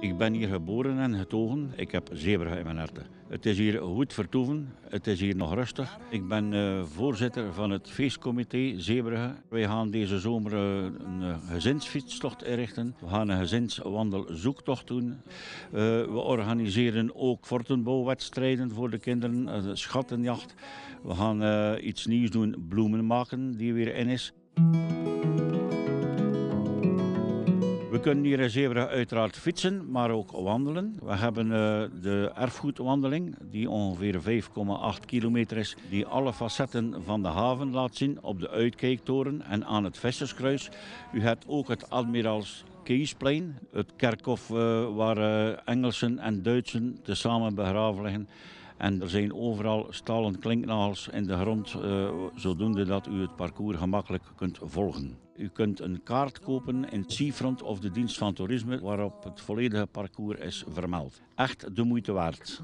Ik ben hier geboren en getogen. Ik heb Zeebrugge in mijn harten. Het is hier goed vertoeven. Het is hier nog rustig. Ik ben uh, voorzitter van het feestcomité Zeebrugge. Wij gaan deze zomer uh, een gezinsfietstocht inrichten. We gaan een gezinswandelzoektocht doen. we organiseren ook fortenbouwwedstrijden voor de kinderen, schattenjacht. We gaan iets nieuws doen, bloemen maken, die weer in is. We kunnen hier in Zeebrugge uiteraard fietsen, maar ook wandelen. We hebben uh, de erfgoedwandeling, die ongeveer 5,8 kilometer is, die alle facetten van de haven laat zien op de uitkijktoren en aan het Vesterskruis. U hebt ook het Admiraals Keesplein, het kerkhof uh, waar uh, Engelsen en Duitsen tezamen begraven liggen. En er zijn overal stalen klinknagels in de grond, zodoende dat u het parcours gemakkelijk kunt volgen. U kunt een kaart kopen in Seafront of de dienst van toerisme waarop het volledige parcours is vermeld. Echt de moeite waard.